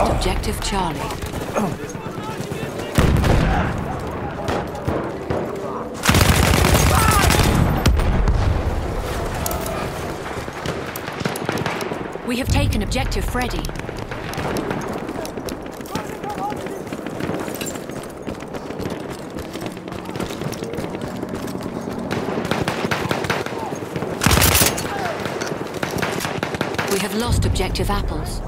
objective Charlie. We have taken objective Freddy. We have lost objective apples.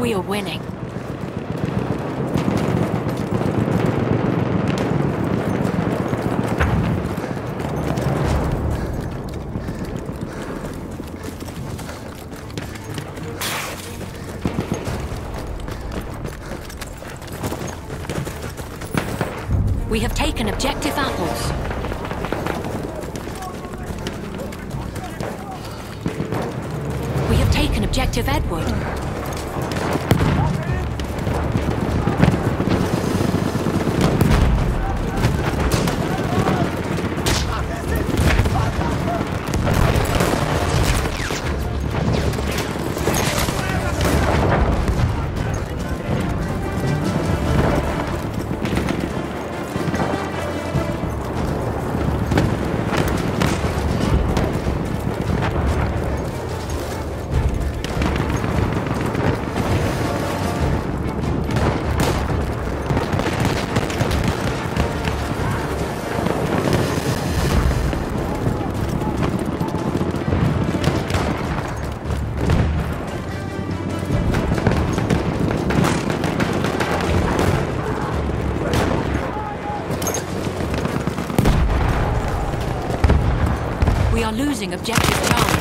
We are winning. We have taken objective apples. We have taken objective Edward. We are losing objective Charlie.